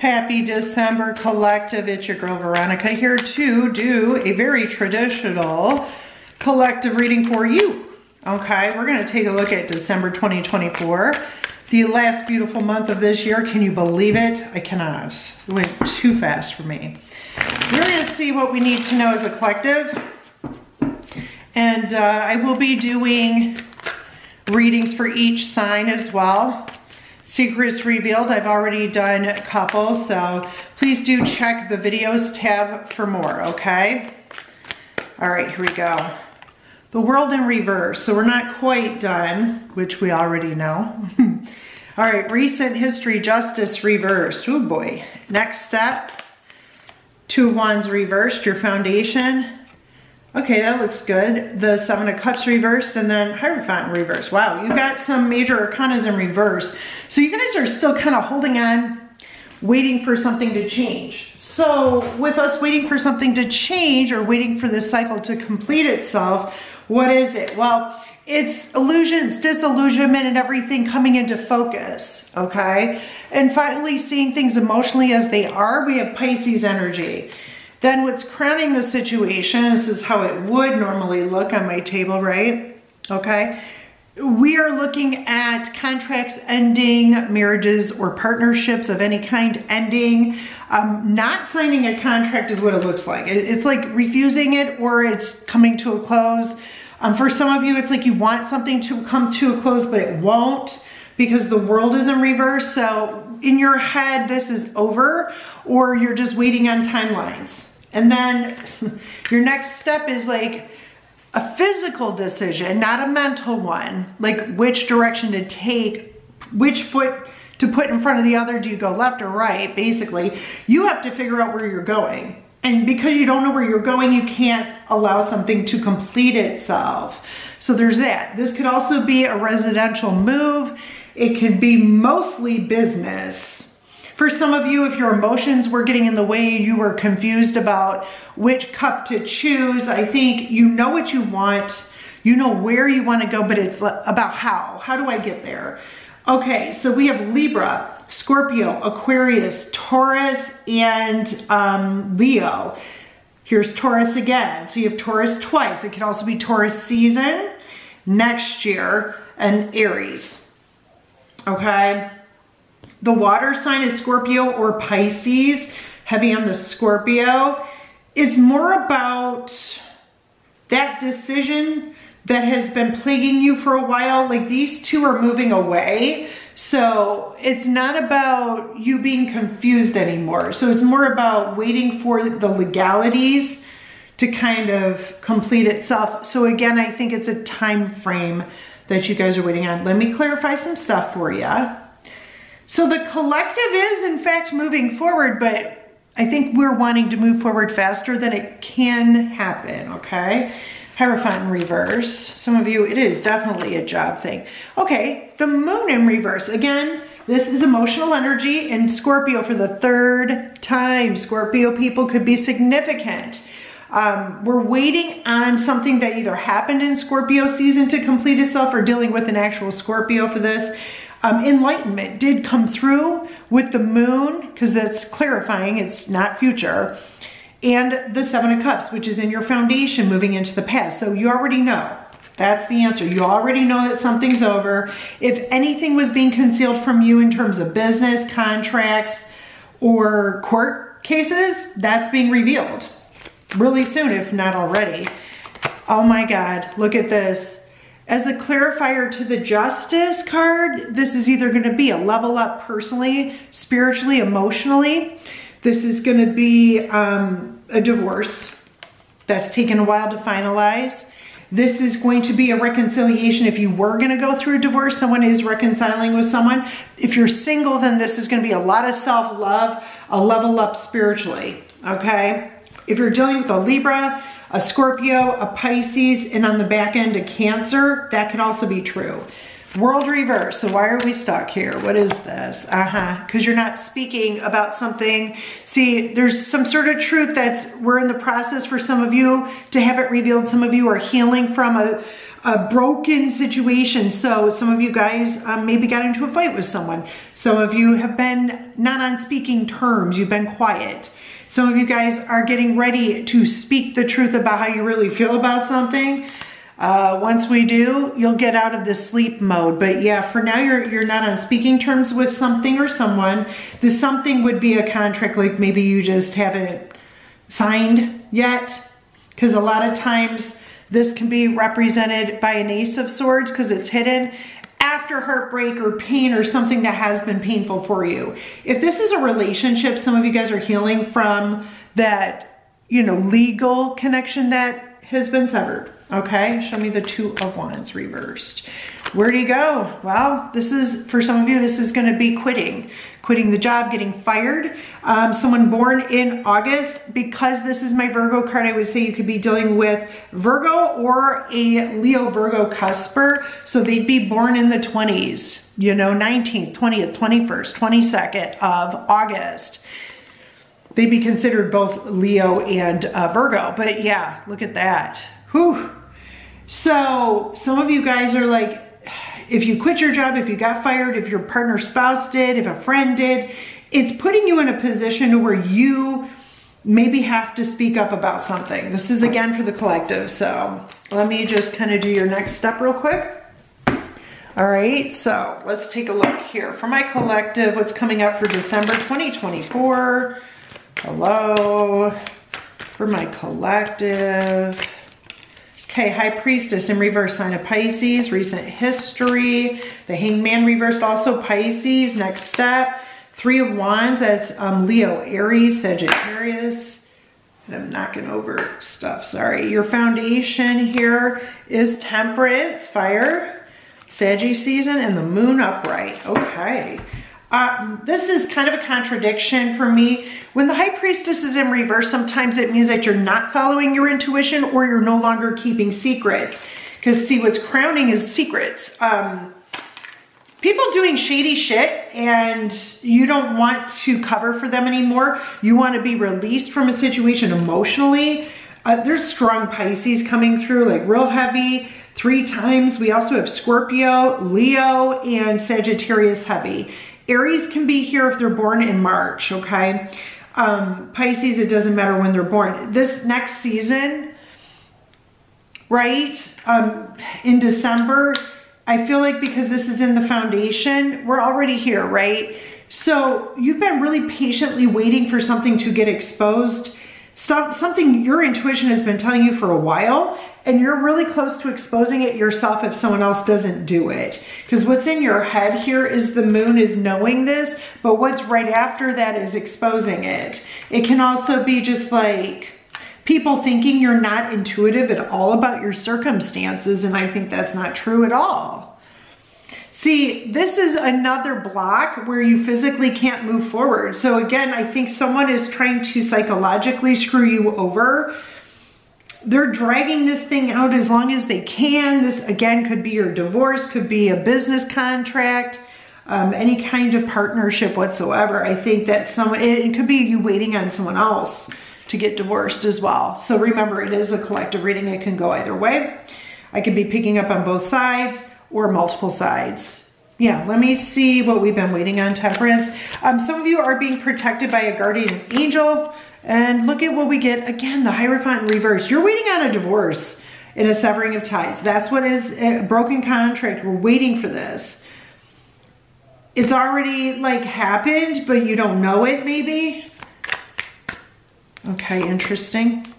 Happy December collective. It's your girl Veronica here to do a very traditional collective reading for you. Okay, we're going to take a look at December 2024, the last beautiful month of this year. Can you believe it? I cannot. It went too fast for me. We're going to see what we need to know as a collective. And uh, I will be doing readings for each sign as well. Secrets Revealed, I've already done a couple, so please do check the videos tab for more, okay? All right, here we go. The World in Reverse, so we're not quite done, which we already know. All right, Recent History Justice Reversed, oh boy. Next step, Two Wands Reversed, your foundation, Okay, that looks good. The Seven of Cups reversed and then Hierophant reversed. Wow, you got some major arcanas in reverse. So you guys are still kind of holding on, waiting for something to change. So with us waiting for something to change or waiting for this cycle to complete itself, what is it? Well, it's illusions, disillusionment, and everything coming into focus, okay? And finally seeing things emotionally as they are, we have Pisces energy. Then what's crowning the situation, this is how it would normally look on my table, right? Okay. We are looking at contracts ending, marriages or partnerships of any kind ending. Um, not signing a contract is what it looks like. It's like refusing it or it's coming to a close. Um, for some of you, it's like you want something to come to a close, but it won't because the world is in reverse. So in your head, this is over or you're just waiting on timelines. And then your next step is like a physical decision, not a mental one, like which direction to take, which foot to put in front of the other. Do you go left or right? Basically, you have to figure out where you're going. And because you don't know where you're going, you can't allow something to complete itself. So there's that. This could also be a residential move. It could be mostly business for some of you, if your emotions were getting in the way, you were confused about which cup to choose, I think you know what you want, you know where you want to go, but it's about how. How do I get there? Okay, so we have Libra, Scorpio, Aquarius, Taurus, and um, Leo. Here's Taurus again. So you have Taurus twice. It could also be Taurus season, next year, and Aries. Okay? The water sign is Scorpio or Pisces, heavy on the Scorpio. It's more about that decision that has been plaguing you for a while. Like these two are moving away. So it's not about you being confused anymore. So it's more about waiting for the legalities to kind of complete itself. So again, I think it's a time frame that you guys are waiting on. Let me clarify some stuff for you. So the collective is in fact moving forward, but I think we're wanting to move forward faster than it can happen, okay? Hierophant in reverse. Some of you, it is definitely a job thing. Okay, the moon in reverse. Again, this is emotional energy in Scorpio for the third time. Scorpio people could be significant. Um, we're waiting on something that either happened in Scorpio season to complete itself or dealing with an actual Scorpio for this. Um, enlightenment did come through with the moon, because that's clarifying, it's not future, and the Seven of Cups, which is in your foundation moving into the past. So you already know. That's the answer. You already know that something's over. If anything was being concealed from you in terms of business, contracts, or court cases, that's being revealed really soon, if not already. Oh my God, look at this. As a clarifier to the justice card, this is either gonna be a level up personally, spiritually, emotionally. This is gonna be um, a divorce that's taken a while to finalize. This is going to be a reconciliation. If you were gonna go through a divorce, someone is reconciling with someone. If you're single, then this is gonna be a lot of self-love, a level up spiritually, okay? If you're dealing with a Libra, a Scorpio, a Pisces, and on the back end a Cancer, that could also be true. World reverse, so why are we stuck here? What is this? Uh-huh, because you're not speaking about something. See, there's some sort of truth that's, we're in the process for some of you to have it revealed. Some of you are healing from a, a broken situation. So some of you guys um, maybe got into a fight with someone. Some of you have been not on speaking terms. You've been quiet. Some of you guys are getting ready to speak the truth about how you really feel about something. Uh, once we do, you'll get out of the sleep mode. But yeah, for now, you're you're not on speaking terms with something or someone. The something would be a contract, like maybe you just haven't signed yet. Because a lot of times this can be represented by an ace of swords because it's hidden after heartbreak or pain or something that has been painful for you. If this is a relationship, some of you guys are healing from that, you know, legal connection that has been severed. Okay, show me the two of wands reversed. Where do you go? Well, this is, for some of you, this is gonna be quitting. Quitting the job, getting fired. Um, someone born in August, because this is my Virgo card, I would say you could be dealing with Virgo or a Leo Virgo cusper. So they'd be born in the 20s, you know, 19th, 20th, 21st, 22nd of August they'd be considered both Leo and uh, Virgo. But yeah, look at that. Whew. So some of you guys are like, if you quit your job, if you got fired, if your partner spouse did, if a friend did, it's putting you in a position where you maybe have to speak up about something. This is again for the collective. So let me just kind of do your next step real quick. All right, so let's take a look here. For my collective, what's coming up for December 2024? Hello. For my collective. Okay, High Priestess in reverse, sign of Pisces, recent history. The Hangman reversed, also Pisces, next step. Three of Wands, that's um, Leo, Aries, Sagittarius. And I'm knocking over stuff, sorry. Your foundation here is Temperance, fire, Saggy season, and the moon upright. Okay. Um, this is kind of a contradiction for me. When the high priestess is in reverse, sometimes it means that you're not following your intuition or you're no longer keeping secrets. Because see, what's crowning is secrets. Um, people doing shady shit and you don't want to cover for them anymore. You want to be released from a situation emotionally. Uh, there's strong Pisces coming through, like real heavy three times. We also have Scorpio, Leo, and Sagittarius heavy. Aries can be here if they're born in March, okay? Um, Pisces, it doesn't matter when they're born. This next season, right, um, in December, I feel like because this is in the foundation, we're already here, right? So you've been really patiently waiting for something to get exposed something your intuition has been telling you for a while and you're really close to exposing it yourself if someone else doesn't do it. Because what's in your head here is the moon is knowing this, but what's right after that is exposing it. It can also be just like people thinking you're not intuitive at all about your circumstances, and I think that's not true at all. See, this is another block where you physically can't move forward. So again, I think someone is trying to psychologically screw you over. They're dragging this thing out as long as they can. This again could be your divorce, could be a business contract, um, any kind of partnership whatsoever. I think that someone, it could be you waiting on someone else to get divorced as well. So remember, it is a collective reading. It can go either way. I could be picking up on both sides or multiple sides. Yeah, let me see what we've been waiting on, Temperance. Um, some of you are being protected by a guardian angel. And look at what we get. Again, the Hierophant in reverse. You're waiting on a divorce and a severing of ties. That's what is a broken contract. We're waiting for this. It's already like happened, but you don't know it maybe. Okay, interesting.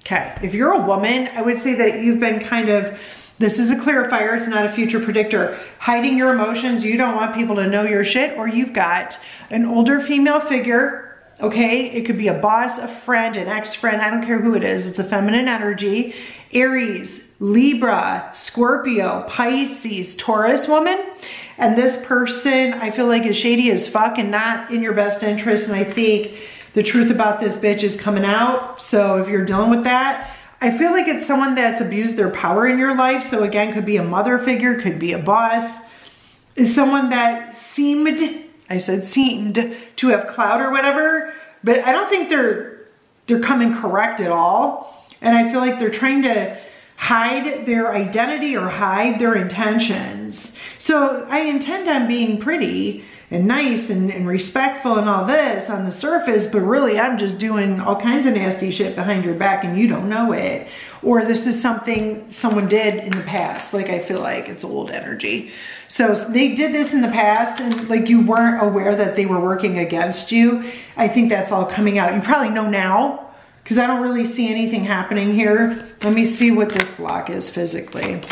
Okay, if you're a woman, I would say that you've been kind of this is a clarifier, it's not a future predictor. Hiding your emotions, you don't want people to know your shit, or you've got an older female figure, okay? It could be a boss, a friend, an ex-friend, I don't care who it is, it's a feminine energy. Aries, Libra, Scorpio, Pisces, Taurus woman. And this person, I feel like is shady as fuck and not in your best interest. And I think the truth about this bitch is coming out. So if you're dealing with that, I feel like it's someone that's abused their power in your life. So again, could be a mother figure, could be a boss. Is someone that seemed, I said seemed, to have clout or whatever, but I don't think they're they're coming correct at all. And I feel like they're trying to hide their identity or hide their intentions. So I intend on being pretty and nice and, and, respectful and all this on the surface, but really I'm just doing all kinds of nasty shit behind your back and you don't know it. Or this is something someone did in the past. Like I feel like it's old energy. So they did this in the past and like you weren't aware that they were working against you. I think that's all coming out. You probably know now because I don't really see anything happening here. Let me see what this block is physically.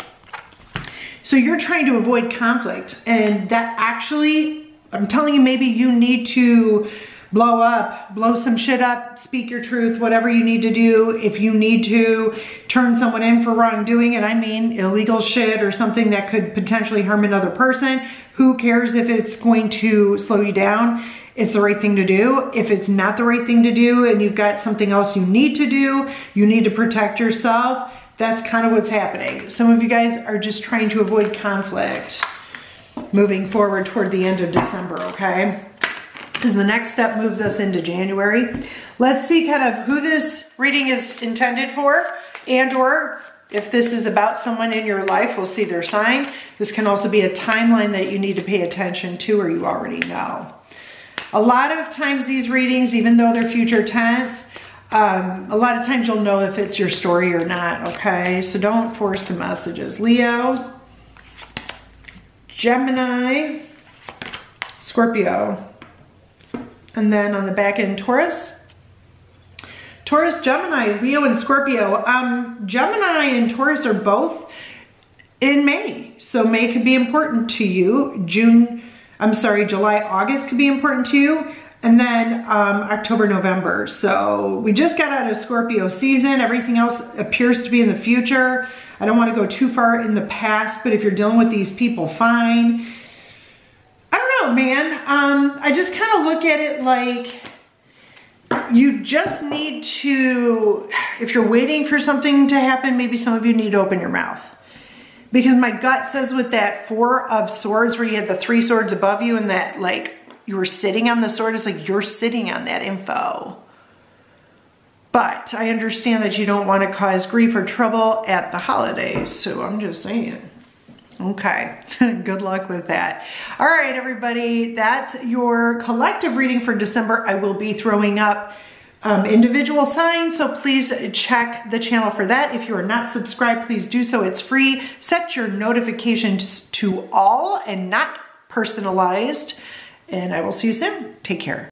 So you're trying to avoid conflict and that actually, I'm telling you, maybe you need to blow up, blow some shit up, speak your truth, whatever you need to do. If you need to turn someone in for wrongdoing, and I mean illegal shit or something that could potentially harm another person, who cares if it's going to slow you down? it's the right thing to do. If it's not the right thing to do and you've got something else you need to do, you need to protect yourself, that's kind of what's happening. Some of you guys are just trying to avoid conflict moving forward toward the end of December, okay? Because the next step moves us into January. Let's see kind of who this reading is intended for and or if this is about someone in your life, we'll see their sign. This can also be a timeline that you need to pay attention to or you already know. A lot of times these readings, even though they're future tense, um, a lot of times you'll know if it's your story or not, okay? So don't force the messages. Leo, Gemini, Scorpio, and then on the back end, Taurus. Taurus, Gemini, Leo, and Scorpio. Um, Gemini and Taurus are both in May. So May could be important to you. June, I'm sorry, July, August could be important to you. And then um, October, November. So we just got out of Scorpio season. Everything else appears to be in the future. I don't want to go too far in the past, but if you're dealing with these people, fine. Man. Um, I just kind of look at it like you just need to, if you're waiting for something to happen, maybe some of you need to open your mouth. Because my gut says with that four of swords where you had the three swords above you and that like you were sitting on the sword, it's like you're sitting on that info. But I understand that you don't want to cause grief or trouble at the holidays. So I'm just saying. Okay, good luck with that. All right, everybody, that's your collective reading for December. I will be throwing up um, individual signs, so please check the channel for that. If you are not subscribed, please do so. It's free. Set your notifications to all and not personalized. And I will see you soon. Take care.